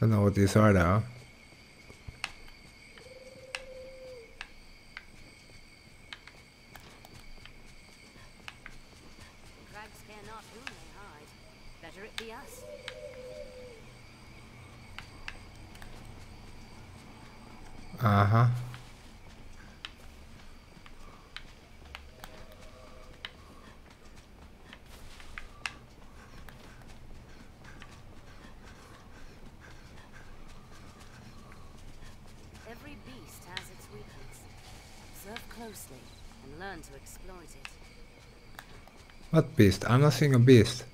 Don't know what these are now. beast. I'm not seeing a beast.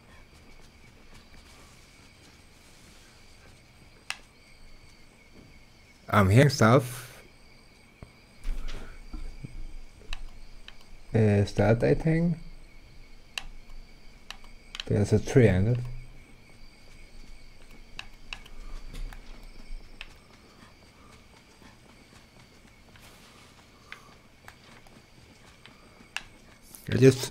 I'm hearing stuff. Is that a thing? There's a tree on it. I just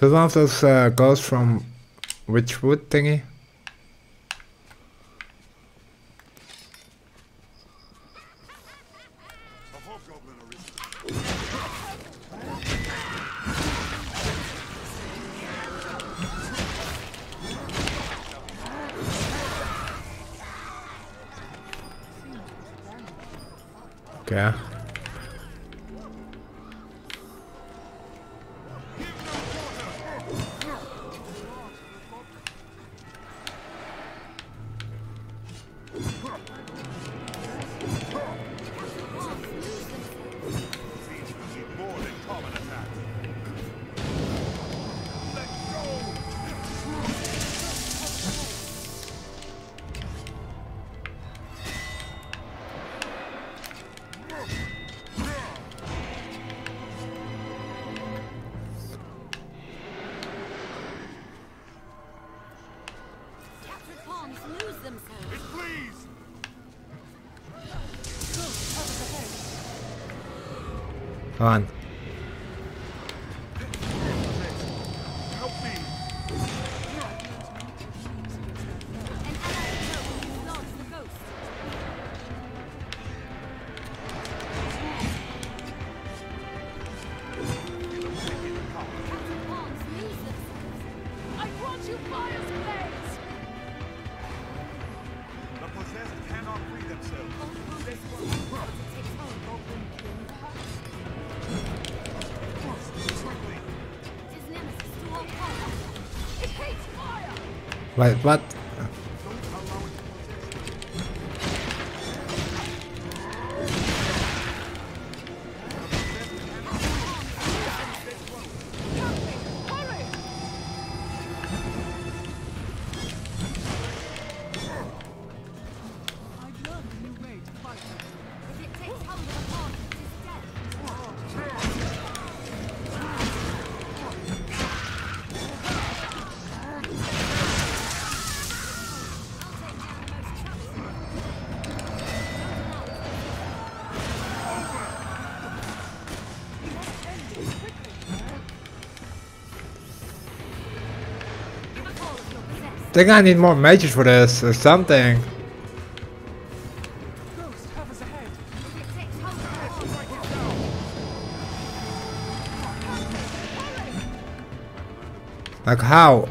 This one of those uh, from Witchwood thingy. Right, but think I need more mages for this or something. Like how?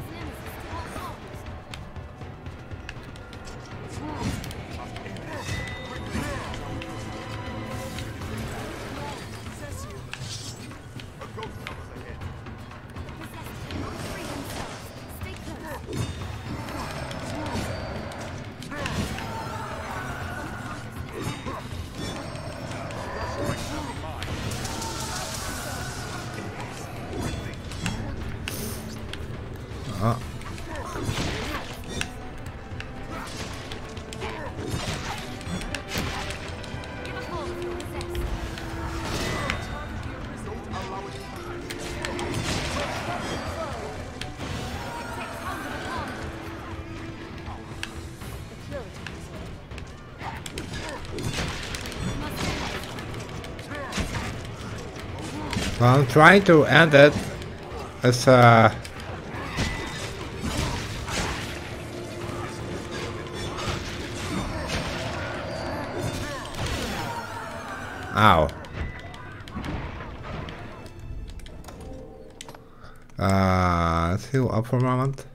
I'm trying to end it. It's uh. Ow. Uh, let's heal up for a moment.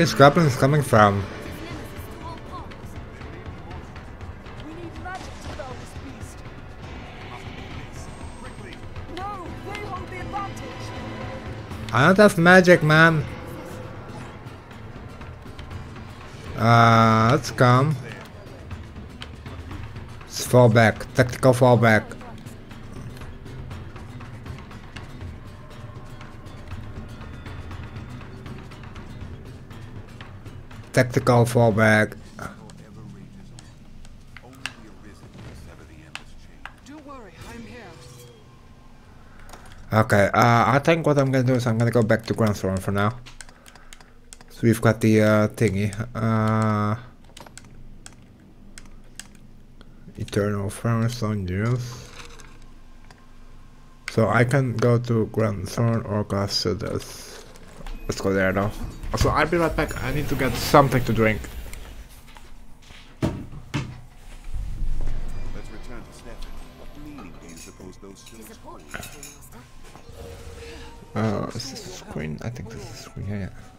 They hold coming from? I don't have magic, man. Uh, let's come. Let's fall back. Tactical fall back. I'm here. Okay, uh, I think what I'm gonna do is I'm gonna go back to Gran Soren for now. So we've got the uh, thingy. Uh, Eternal Ferrystone use. So I can go to Gran Soren or Glacidas. Let's go there though. So I'll be right back. I need to get something to drink. Let's return to Stefan. What meaning do you suppose those stones Disappointing, Master. Uh, is this the screen? I think this is the screen. Yeah, yeah.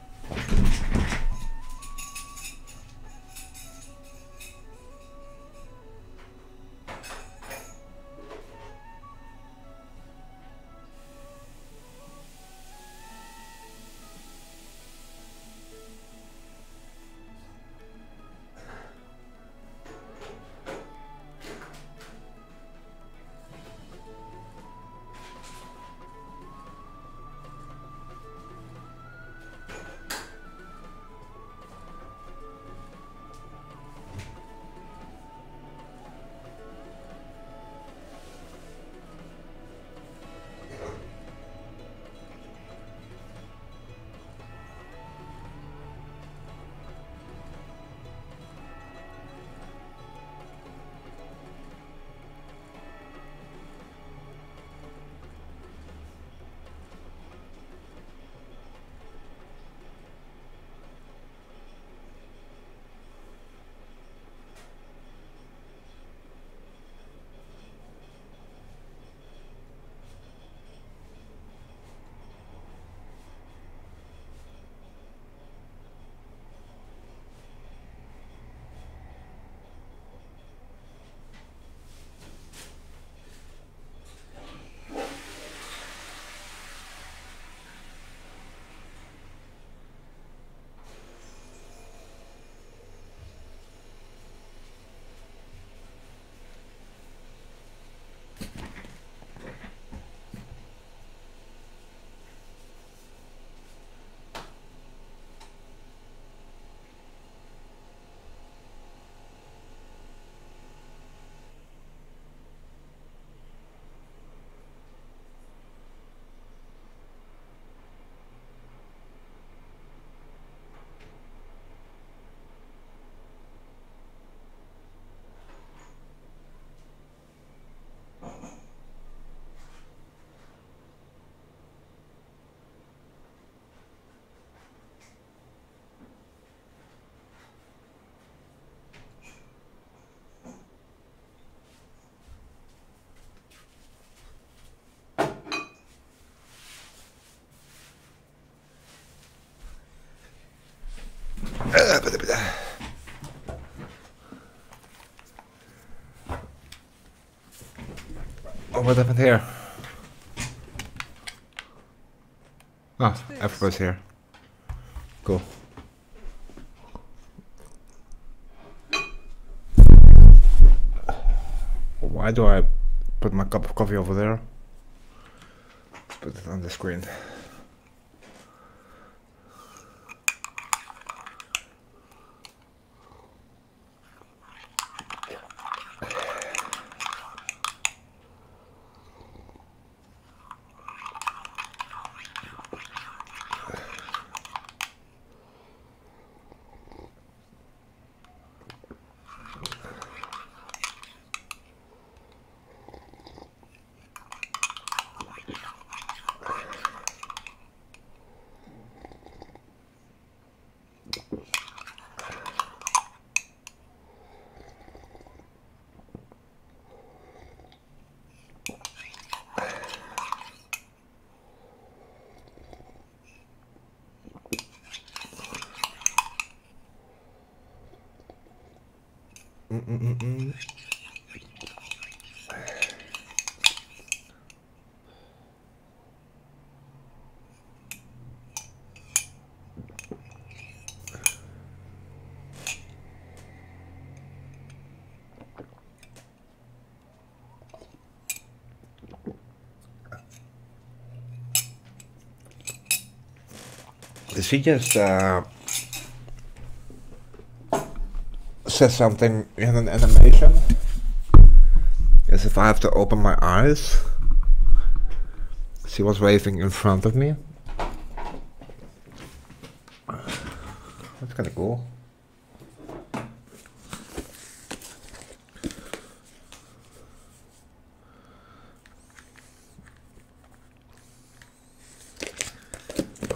Oh, what happened here? Ah, Oh, everybody's here. Cool. Why do I put my cup of coffee over there? Put it on the screen. Mm-mm-mm-mm. Just uh, say something in an animation? As if I have to open my eyes. She was waving in front of me. That's kind of cool.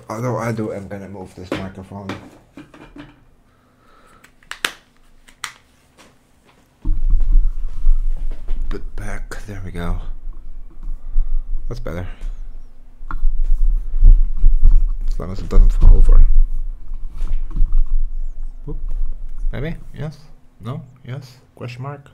Although I do, I'm gonna move this microphone. Mark?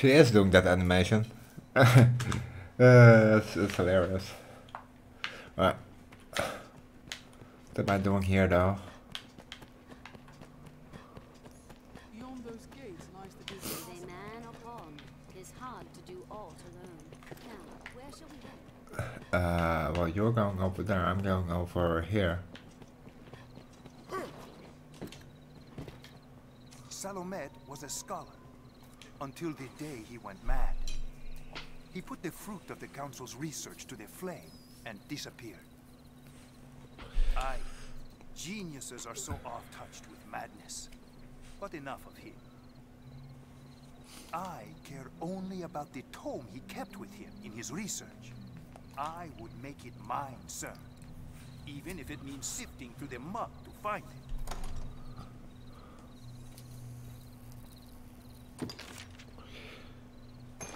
She is doing that animation. uh, it's, it's hilarious. What? What am I doing here though? Beyond those gates lies the Is business. a man or pawn? It is hard to do aught alone. Now, where shall we head? Uh, well, you're going over there. I'm going over here. Salomet was a scholar until the day he went mad. He put the fruit of the council's research to the flame and disappeared. Aye, geniuses are so off-touched with madness. But enough of him. I care only about the tome he kept with him in his research. I would make it mine, sir. Even if it means sifting through the muck to find it.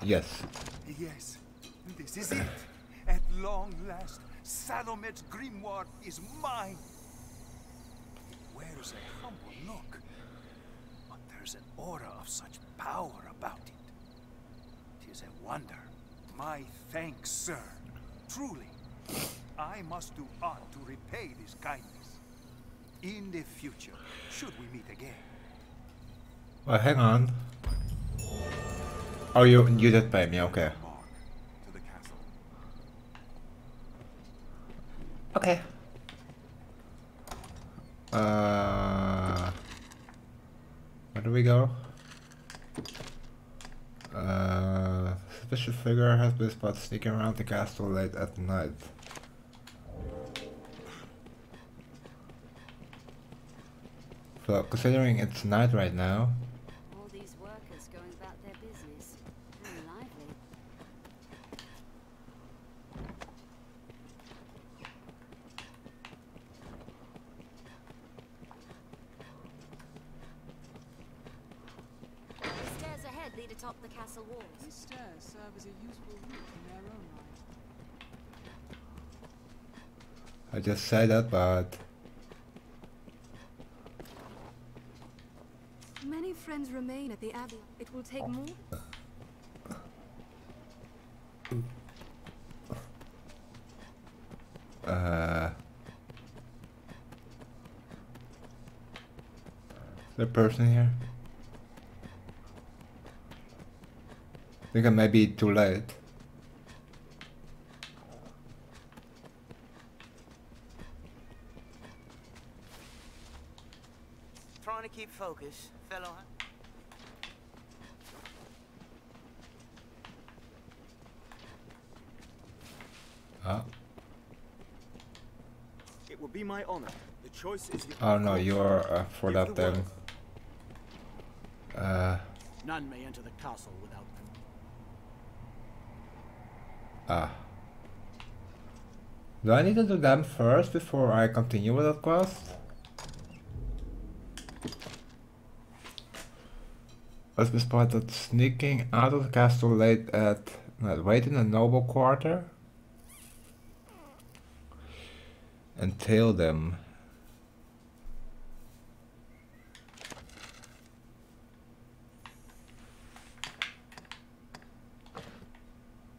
Yes. Yes, this is it. At long last, Salomet's grimoire is mine. It wears a humble look, but there's an aura of such power about it. Tis a wonder. My thanks, sir. Truly, I must do aught to repay this kindness. In the future, should we meet again. Well, hang on. Oh, you you did pay me. Okay. Mark to the castle. Okay. Uh, where do we go? Uh, suspicious figure has been spotted sneaking around the castle late at night. So considering it's night right now, All these workers going about their business. How lively. The stairs ahead lead atop the castle walls. These stairs serve as a useful route in their own right. Said that, but Many friends remain at the Abbey. It will take more. uh, a person here? I think I may be too late. Trying to keep focus, fellow. Ah. It will be my honor. The choice is yours. Oh no, you're uh, for Give that the then. Uh, None may enter the castle without them. ah. Do I need to do them first before I continue with that quest? Was be spotted sneaking out of the castle late at no, wait in the noble quarter and tail them.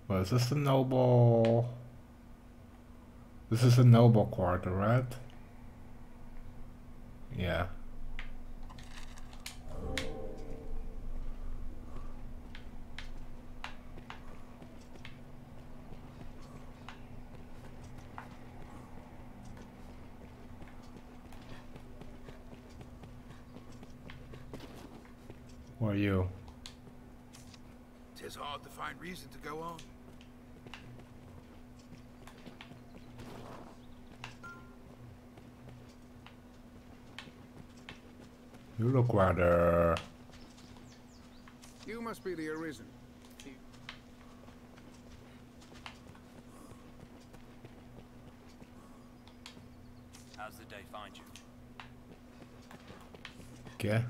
Well, is this the noble? This is the noble quarter, right? Yeah. Who are you? Tis hard to find reason to go on. You look rather. You must be the Arisen. How's the day find you? Okay.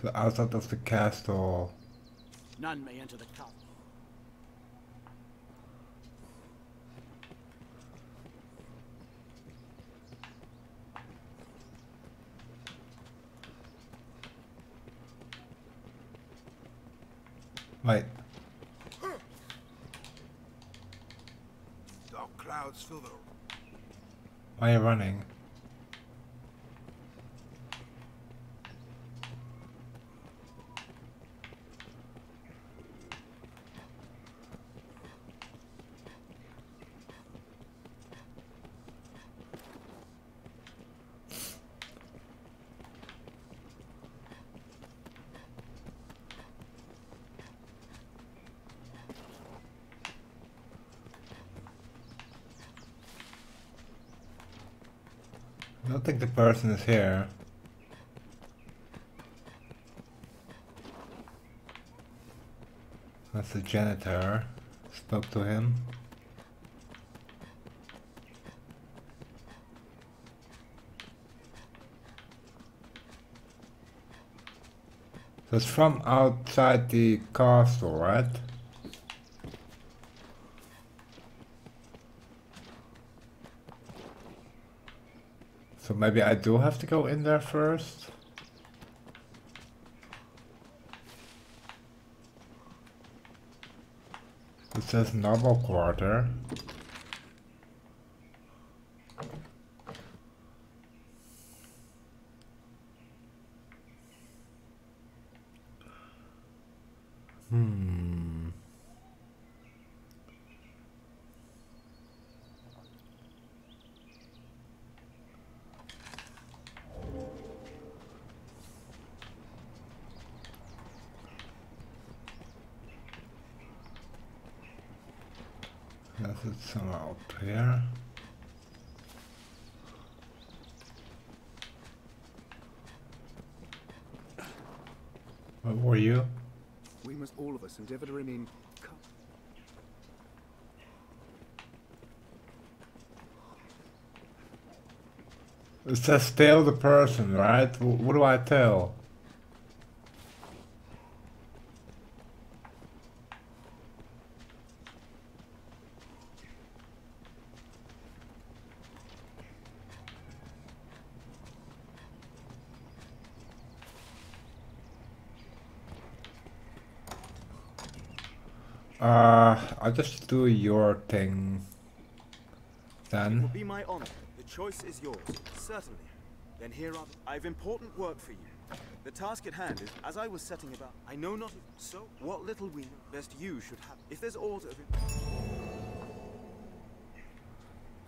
So outside of the castle, None may enter the castle. wait, Dark clouds fill the why are you running? I don't think the person is here. That's the janitor. Spoke to him. So it's from outside the castle, right? So maybe I do have to go in there first? It says noble quarter. Hmm. Guess it's somewhere up here. What were you? We must all of us endeavor to remain calm. It says tell the person, right? What do I tell? Uh, I'll just do your thing. Then. Will be my honor. The choice is yours. Certainly. Then here are... I've important work for you. The task at hand is, as I was setting about, I know not... So, what little we know, best you should have. If there's aught of it,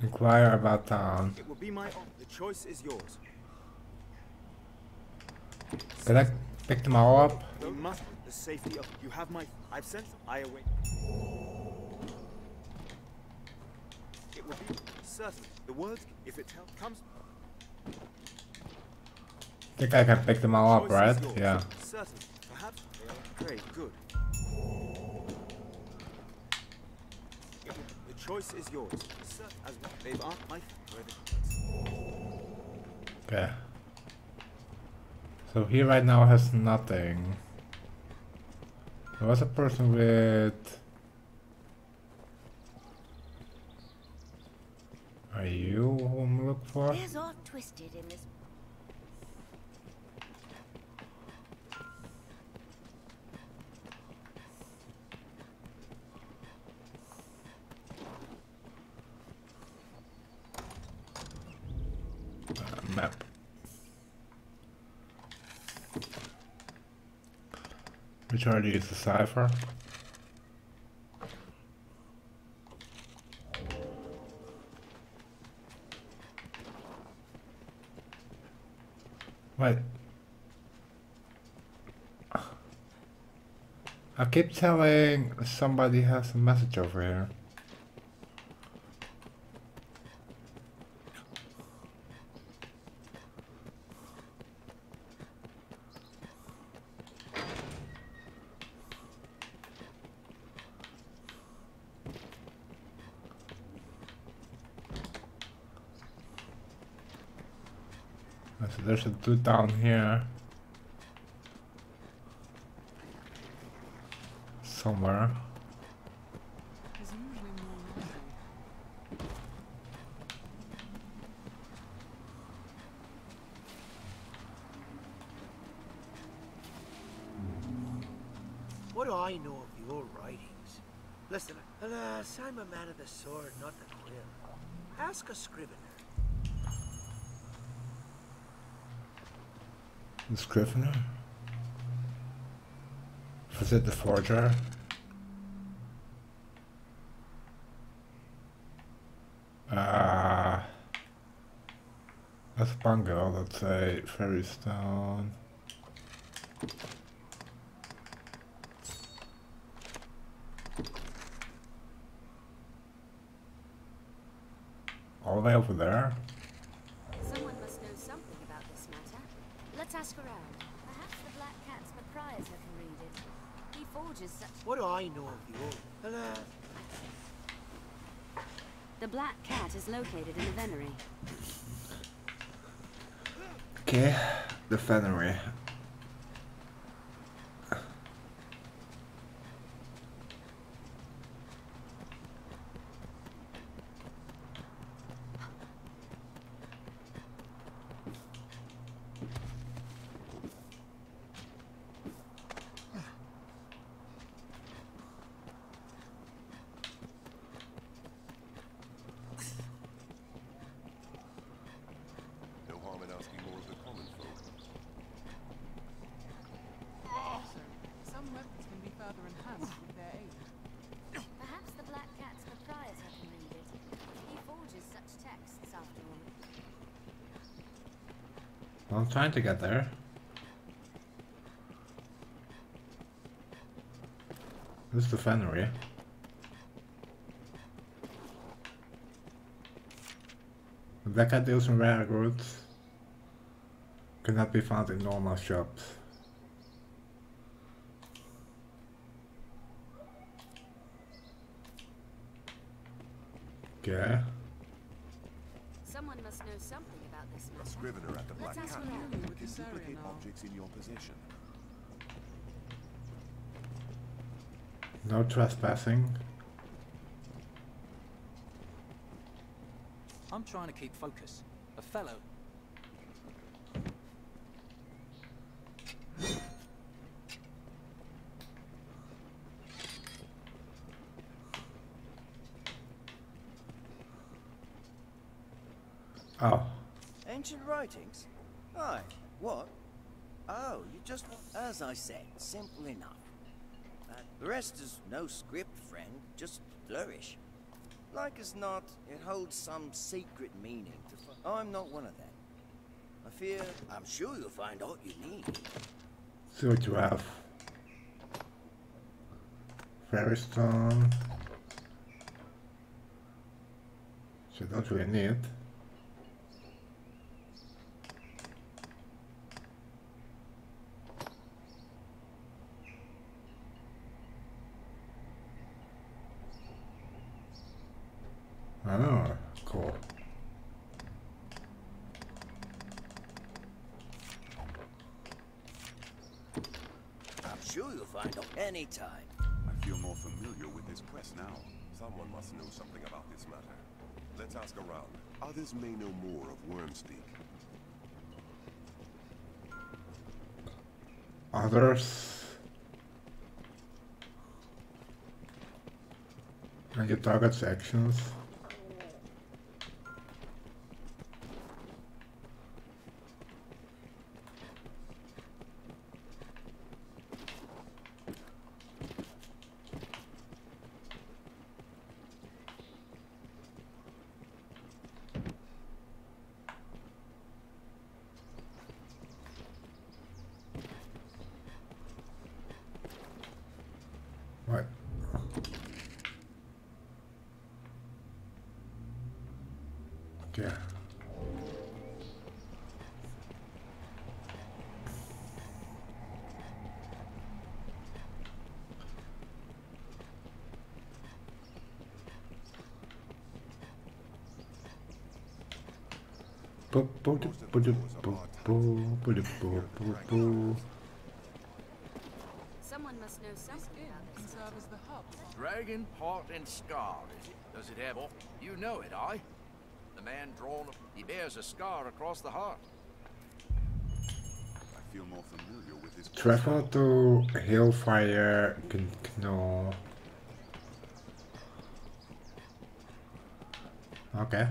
Inquire about town. it will be my. The choice is yours. Can I pick them all up? We must... The safety of... You have my... I've sent... I await... It will be... Certainly. The words, if it comes... think I can pick them all up, right? Yeah. Certainly. Perhaps great. Good. The choice is yours. As they've asked my Okay. So he right now has nothing. There was a person with. Are you who I'm looking for? There's all twisted in this. Uh, map. Which already is the cipher. Wait. I keep telling somebody has a message over here. There's a dude down here. Somewhere. There's usually more noisy. What do I know of your writings? Listen, alas, I'm a man of the sword, not the quill. Ask a scrivener. The Scrivener? Was it the Forger? Ah. that's Bungle, that's a Ferrystone. All the way over there? Someone must know something about this matter. Let's ask around. Perhaps the Black Cat's proprietor can read it. He forges such. What do I know of your... Alas, The Black Cat is located in the Venery. Okay, the Venery. time to get there. This is the Fenrir. Black cat deals in rare goods cannot be found in normal shops. Trespassing. I'm trying to keep focus. A fellow. Oh, Ancient writings? Aye. What? Oh, you just... As I said, simple enough. The rest is no script, friend. Just flourish. Like as not, it holds some secret meaning to... I'm not one of them. I fear... I'm sure you'll find all you need. see what you have. Ferrystone. So don't really need. Let's ask around. Others may know more of Wormspeak. Others. And your target actions. Someone must know This something inn about can this serve matter. as the hub. Dragon, Heart, and Scar, is it? Does it have all? You know it, I. The man drawn, he bears a scar across the heart. I feel more familiar with this quest Travel to Hillfigure Knoll. Okay.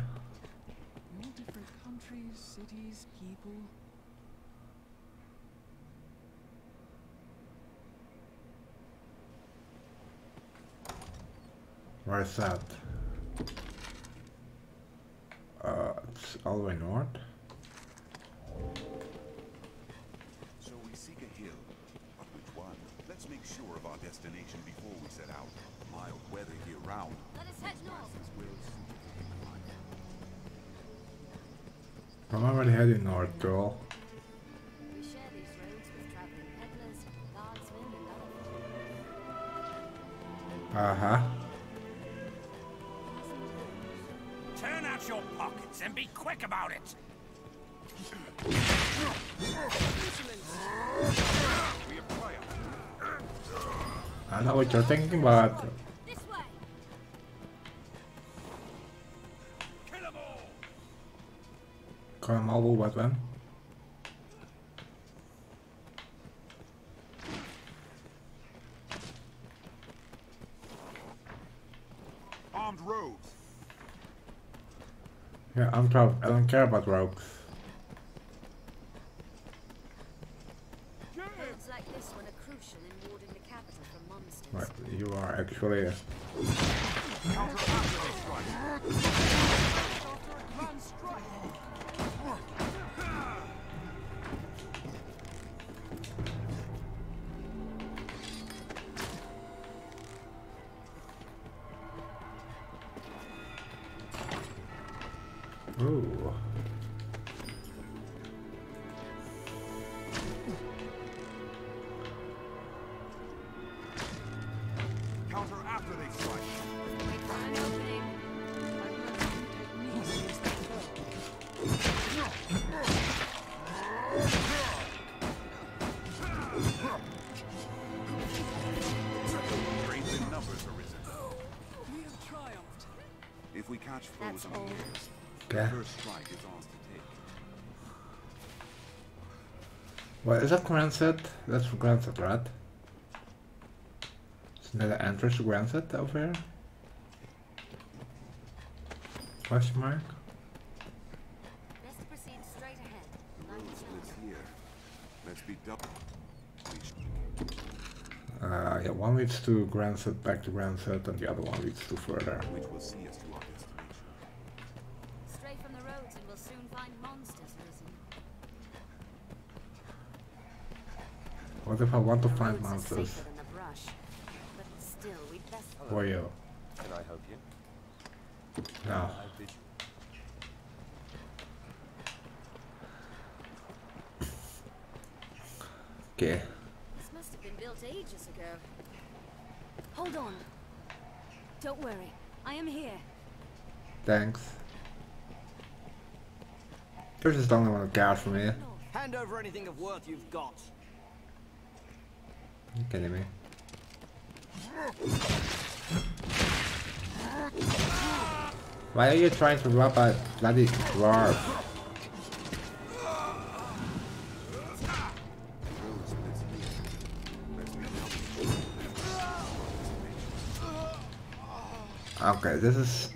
All different countries, cities, people. Where's that? Uh, it's all the way north. So we seek a hill. But which one? Let's make sure of our destination before we set out. Mild weather year round. Let us head north. This will suit the climate. I'm already heading north, girl. We share these roads with traveling peddlers, guardsmen, and other Uh huh. Turn out your pockets and be quick about it. I know what you're thinking, but Got a mobile weapon. Armed rogues. Yeah, I'm tough. I don't care about rogues. Roads like this one are crucial in warding the capital from monsters. Right, you are actually. Ooh. Is that Granset? That's for Granset, right? Isn't that the entrance to Granset over here? Question mark? Best to proceed straight ahead. The Like road it's splits not. here. Let's be double. We sh- Uh, yeah, one leads to Grand Set, back to Grand Set, and the other one leads to further. which will see us to our destination. Stray from the roads and we'll soon find monsters risen. What if I want to find roads are monsters? safer than the brush. But still, we'd best... Oh, Where you? Can I help you? No. I bid you. Okay. This must have been built ages ago. Hold on. Don't worry. I am here. Thanks. There's just the only one guard for me. Hand over anything of worth you've got. You kidding me? Why are you trying to rob a bloody dwarf? Okay, this is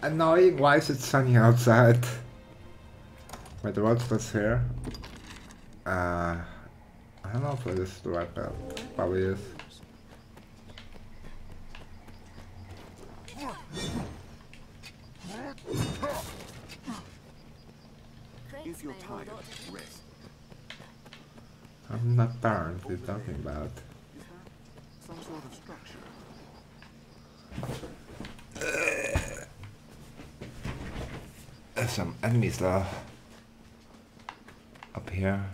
annoying. Why is it sunny outside? Wait, the road splits here. Uh, I don't know if this is the right path. Probably is. If you're tired, rest. I'm not tired. What are you talking about? Some sort of structure. There's some enemies though. Up here.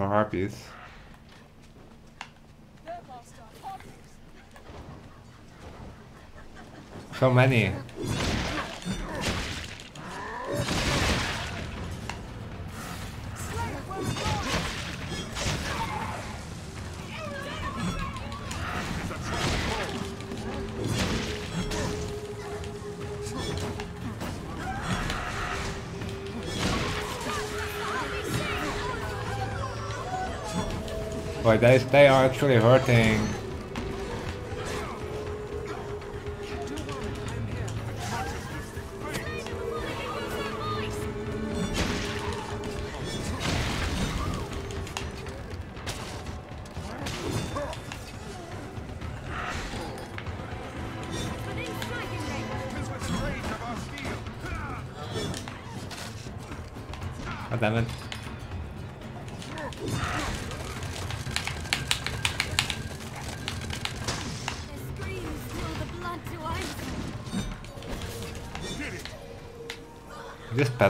These are harpies. There, Harpies. So many. They, they are actually hurting.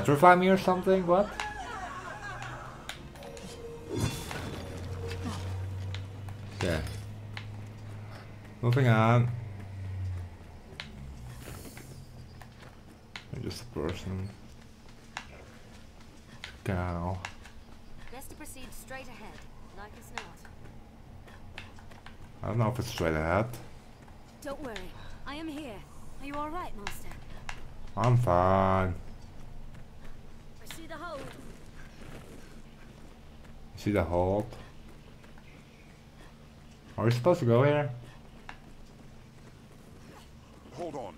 Petrify me or something? What? Okay. Moving on. I'm just a person. Cow. Best to proceed straight ahead, like as not. I don't know if it's straight ahead. Don't worry. I am here. Are you alright, Master? I'm fine. I see the hold. See the hold? Are we supposed to go here? Hold on.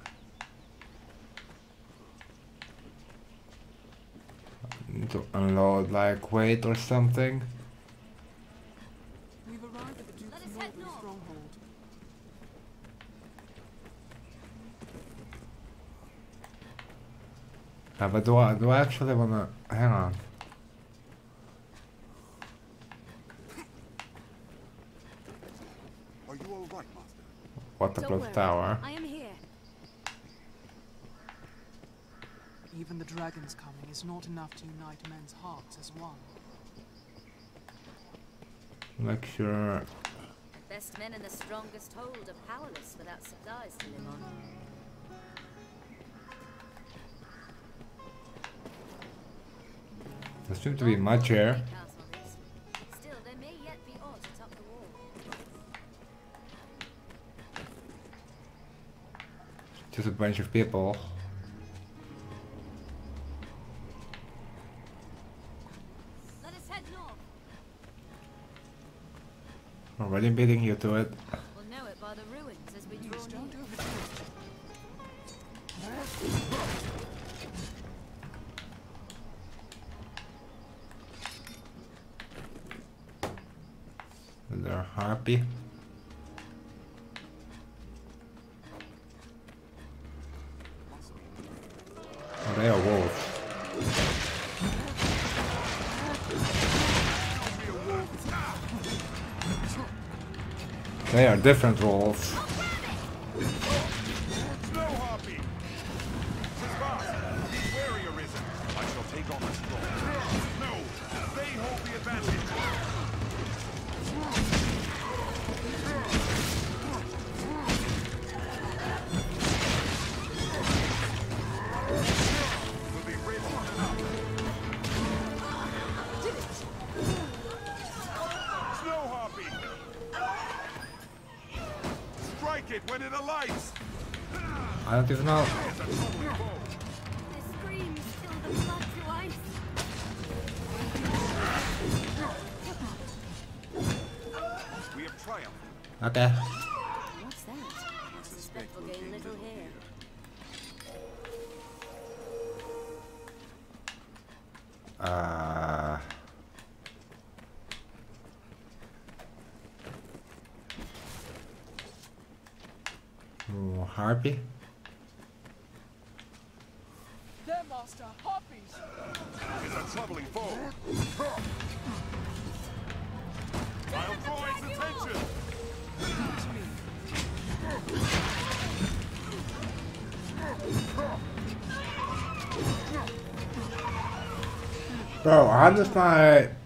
Need to unload like weight or something? We've arrived at the Duke's northern stronghold. Yeah, but do I, do I actually wanna... Hang on. Are you all right, Master? What the Don't clock tower? I am here. Even the dragon's coming is not enough to unite men's hearts as one. Make sure... The best men in the strongest hold are powerless without supplies to live on. There seems to be much here. Just a bunch of people. Let us head north. Already beating you to it. Different wolves. I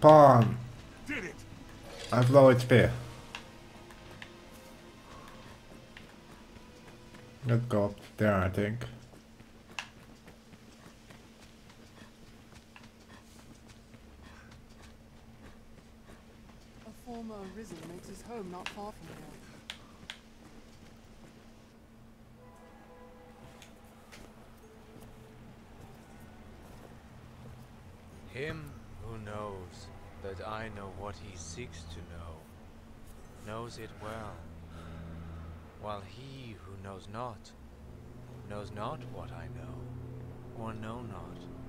Pawn Did it. have low HP? Let's go up there, I think. A former Arisen makes his home not far from here. Him who knows that I know what he seeks to know, knows it well, while he who knows not, knows not what I know, or know not.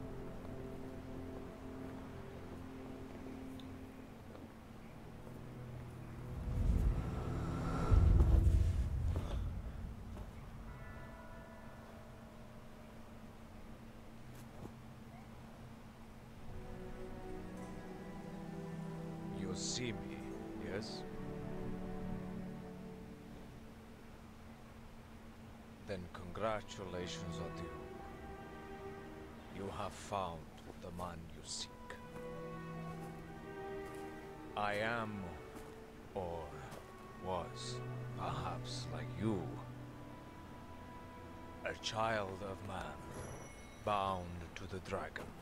See me, yes? Then congratulations are due. You have found the man you seek. I am, or was, perhaps like you, a child of man, bound to the dragon.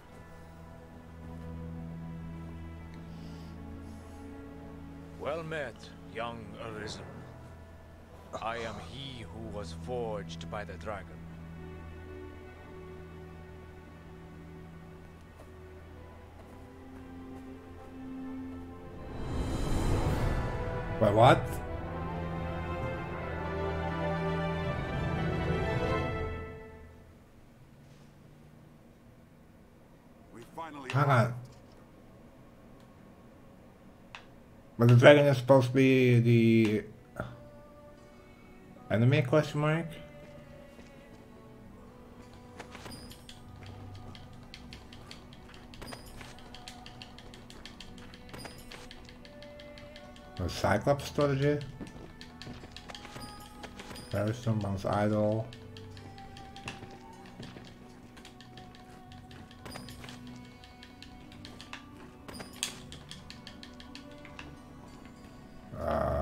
Well met, young Arisen. I am he who was forged by the dragon. Wait, what? The dragon is supposed to be the enemy question mark? The Cyclops strategy? Barriston bounce idle. Uh,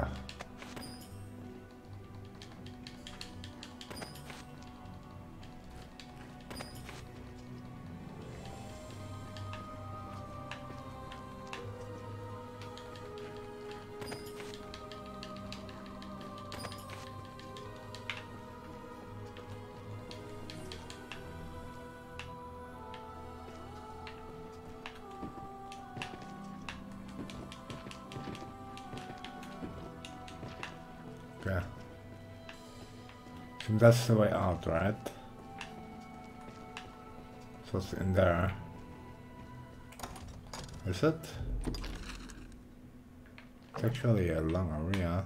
okay. So that's the way out, right? So it's in there. Is it? It's actually a long area.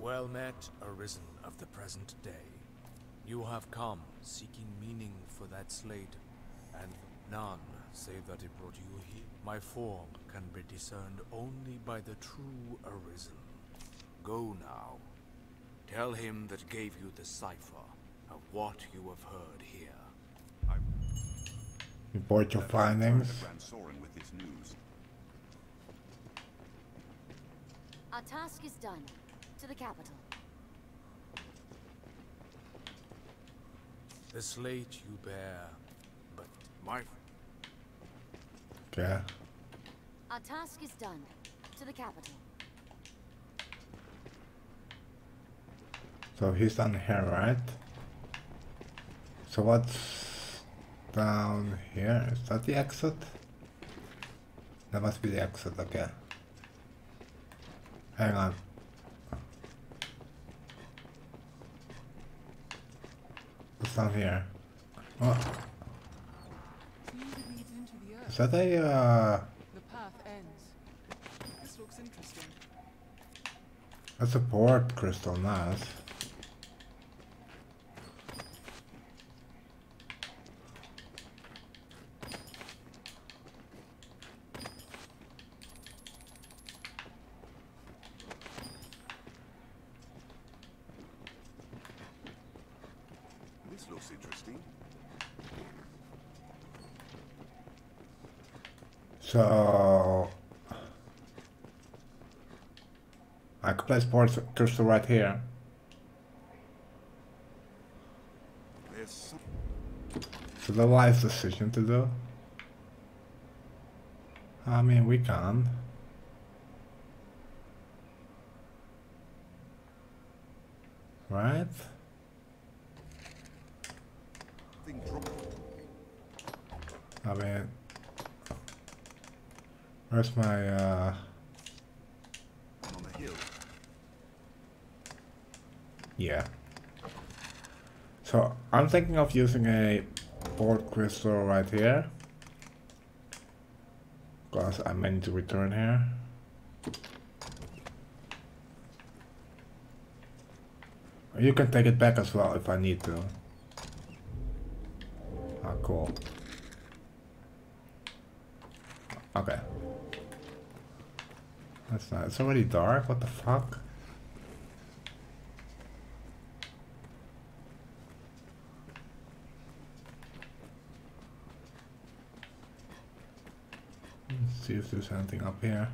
Well met, Arisen of the present day. You have come seeking meaning for that slate, none save that it brought you here. My form can be discerned only by the true Arisen. Go now. Tell him that gave you the cipher of what you have heard here. Report your findings. Gran Soren with this news. Our task is done. To the capital. The slate you bear, but my Okay. Our task is done. To the capital. So he's down here, right? So what's down here? Is that the exit? That must be the exit, okay. Hang on. What's down here? Oh, Fluid leads into the earth. is that a, uh, The path ends. This looks interesting. that's a port crystal, nice. This looks interesting. So I could place crystal right here. So the wise decision to do. I mean, we can. Right? I mean, where's my, uh, One on the hill. Yeah. So I'm thinking of using a port crystal right here. Because I may need to return here. You can take it back as well if I need to. Ah, cool. Okay. That's not. It's already dark. What the fuck? Let's see if there's anything up here.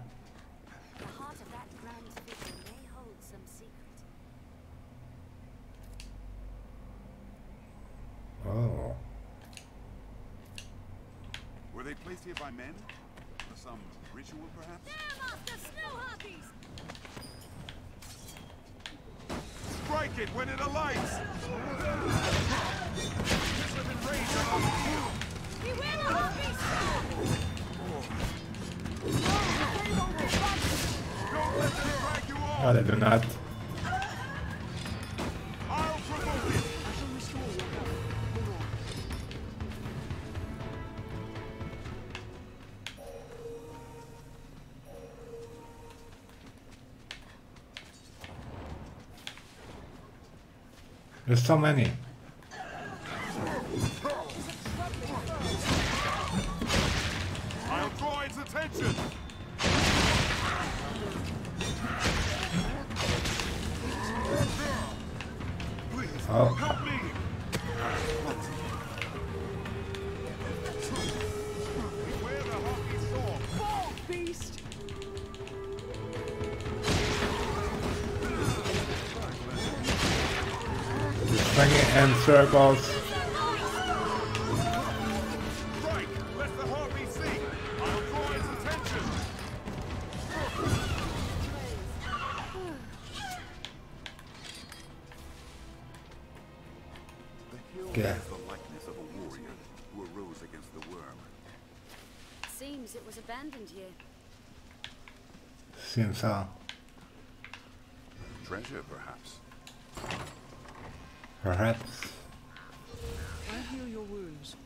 There's so many. The worm. Seems it was abandoned here. Seems so. Treasure, perhaps. Perhaps. I heal your wounds.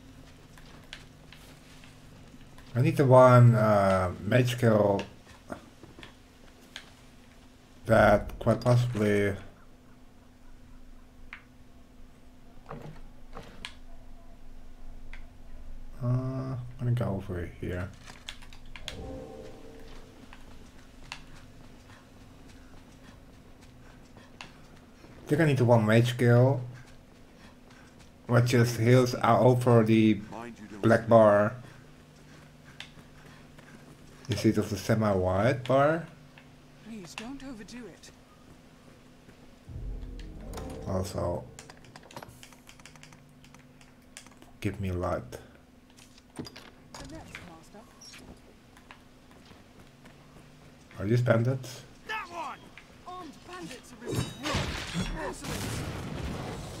I need the one uh, mage kill that quite possibly uh, I'm gonna go over here. I think I need the one mage kill which just heals out over the black bar instead of the semi-wide bar. Please, don't overdo it. Also, give me light. The next master. Are these bandits? That one! Armed bandits are.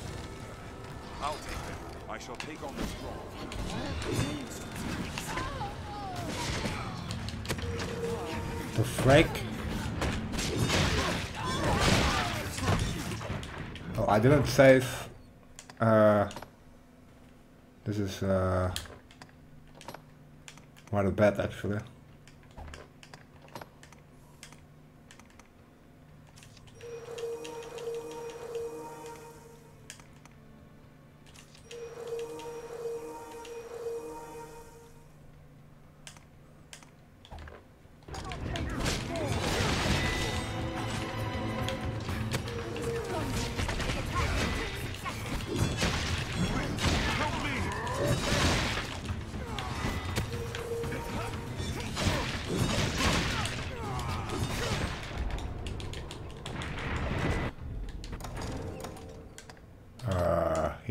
I'll take them. I shall take on the strong. The frick? Oh, I didn't save. Uh, this is uh, rather bad actually.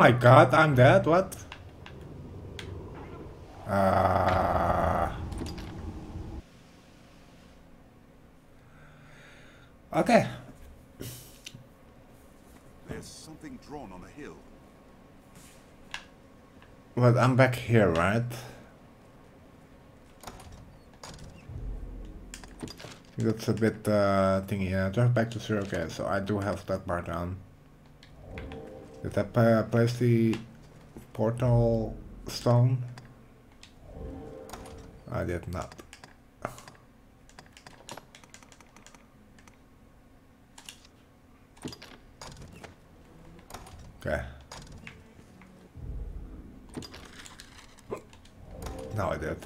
my god, I'm dead, what? Uh... Okay. There's something drawn on the hill. Well, I'm back here, right? That's a bit uh, thingy. Yeah, drive back to zero. Okay, so I do have that bar down. Did I place the portal stone? I did not. Okay. Now I did.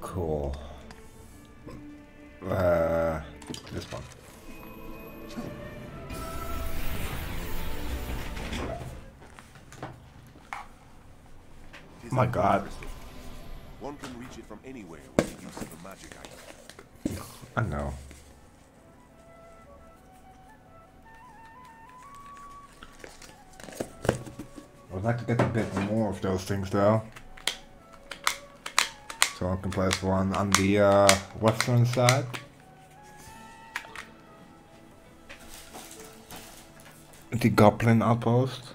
Cool. Uh, this one. Oh my god. One can reach it from anywhere with the use of a magic item. I know. I would like to get a bit more of those things though. So I can place one on the uh, western side. The Goblin outpost.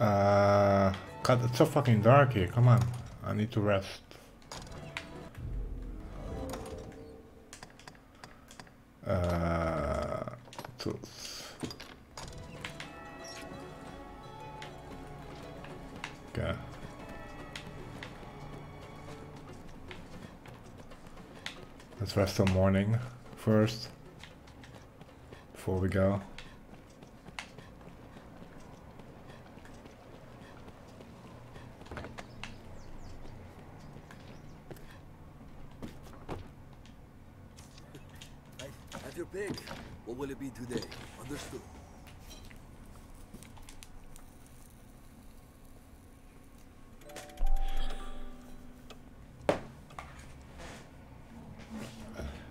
Uh, God, it's so fucking dark here. Come on, I need to rest. Uh, tools. Okay. Let's rest till morning first before we go. Have your pick. What will it be today? Understood.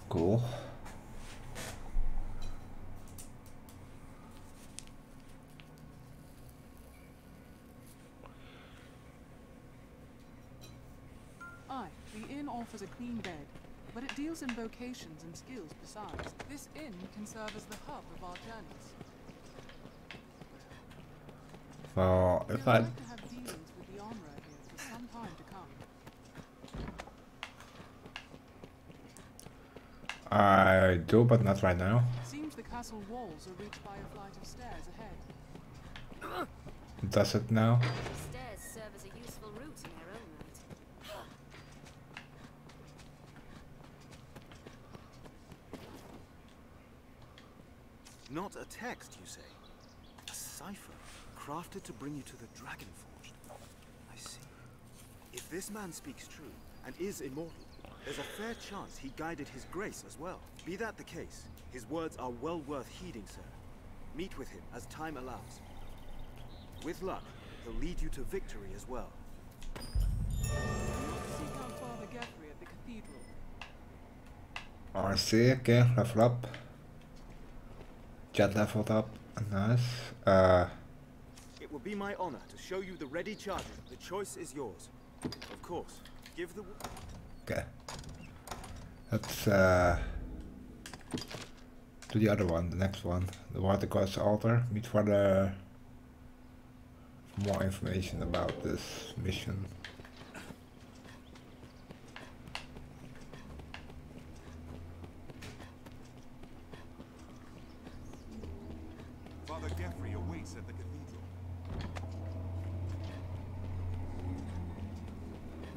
Cool. Aye, the inn offers a clean bed, but it deals in vocations and skills besides. This inn can serve as the hub of our journeys. So if I like to have dealings with the armorer here for some time to come. I do, but not right now. Seems the castle walls are reached by a flight of stairs ahead. Does it now? The stairs serve as a useful route in their own right. Not a text, you say? A cipher, crafted to bring you to the Dragonforge. I see. If this man speaks true, and is immortal, there's a fair chance he guided his grace as well. Be that the case, his words are well worth heeding, sir. Meet with him as time allows. With luck, he'll lead you to victory as well. Seek out Father Geoffrey at the cathedral. RC, okay, level up. Jet leveled up, nice. Uh, It will be my honor to show you the ready charger. The choice is yours. Of course, give the... okay. Let's uh, do the other one, the next one. The Watergod's Altar. Meet for the more information about this mission. Geoffrey awaits at the cathedral.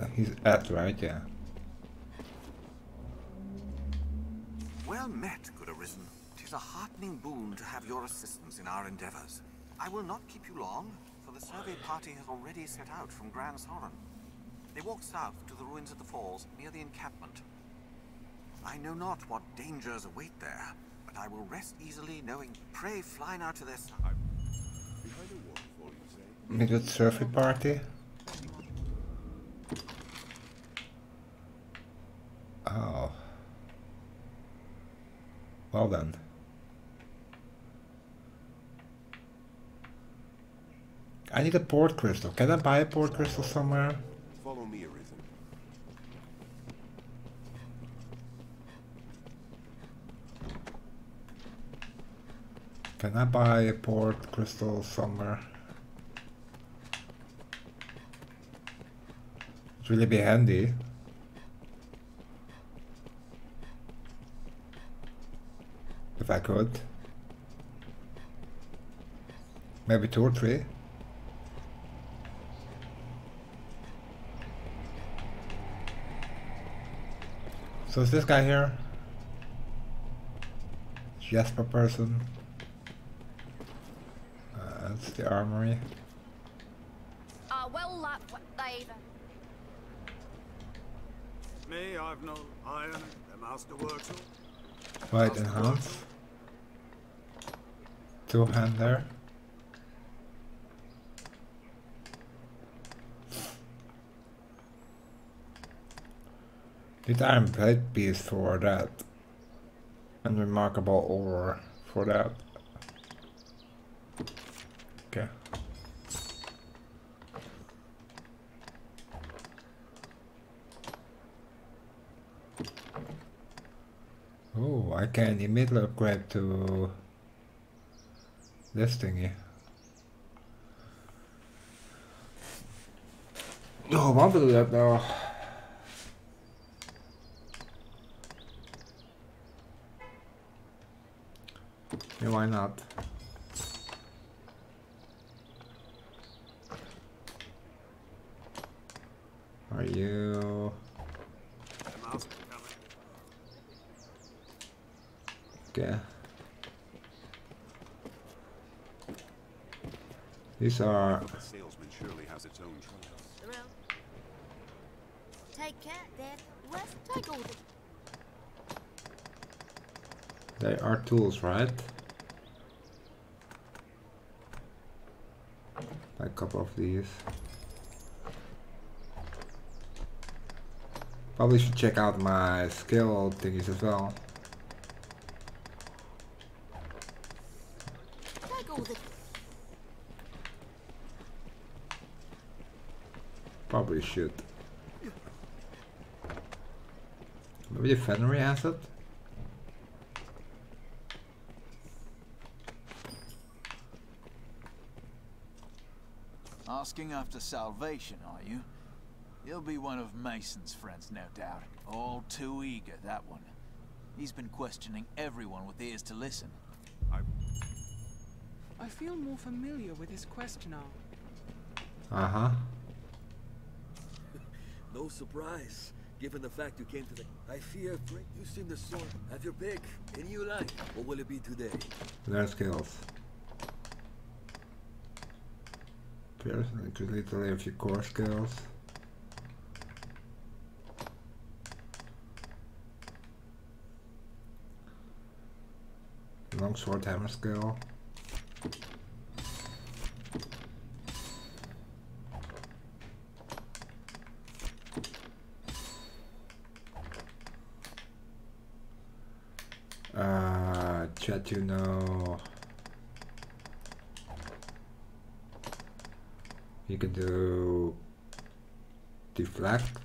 Uh, He's at, right? Yeah. Well met, good arisen. Tis a heartening boon to have your assistance in our endeavors. I will not keep you long, for the survey party has already set out from Gran Soren. They walk south to the ruins of the falls near the encampment. I know not what dangers await there, but I will rest easily knowing prey fly now to their side. Behind a waterfall, you say? Meet at survey party. Oh. Well done. I need a port crystal. Can I buy a port crystal somewhere? Follow me, Arisen. Can I buy a port crystal somewhere? Really be handy. If I could. Maybe two or three. So is this guy here? Jasper person. Uh, that's the armory. Ah, well, that what they've. me, I've no iron, the master works all. Right enhance. Two hand there. Need iron plate piece for that. And remarkable ore for that. Okay. I can immediately upgrade to this thingy. Oh, I will do that now. Yeah, why not? Are you... The master coming. Okay. These are... Salesman surely has its own trials. Take care, Dad. West, take all the... They are tools, right? A couple of these. Probably should check out my skill thingies as well. Take all the... Probably should. Maybe the Fenry has it? Asking after salvation, are you? He'll be one of Mason's friends, no doubt. All too eager, that one. He's been questioning everyone with ears to listen. I I feel more familiar with his quest now. Uh-huh. No surprise, given the fact you came to the... I fear, you seem the sword. Have your pick. Any you like. What will it be today? Their skills. Personally, could literally a few core skills. Longsword hammer skill. Uh, chat, you know. You can do deflect.